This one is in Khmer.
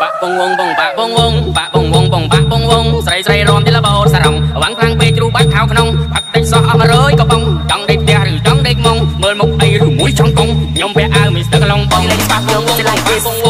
បាក់បងវងបងបាក់បងវងបាក់បងវងបងបាក់បងវងស្រីស្រីរំទីលបោតសារងវាំងខ្លាំងពេកជ្រូបាច់ខៅក្នុងបាក់ដេកសោះអស់100ក៏បងចង់ដេកផ្ទះឬចង់ដេកមុងមើលមុខអីឬមួយចង់កងខ្ញុំពាក់អាវមិនស្ទឹកឡងបងលេងបាក់បងវងលេងគេបងវង